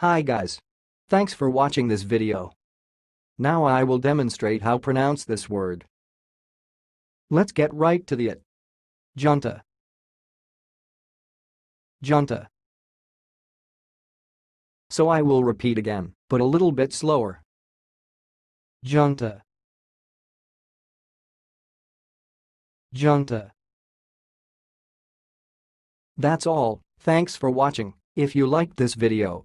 Hi guys. Thanks for watching this video. Now I will demonstrate how pronounce this word. Let's get right to the it. Juntta. Juntta. So I will repeat again, but a little bit slower. Juntta. Juntta. That's all, thanks for watching. If you liked this video,